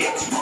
Get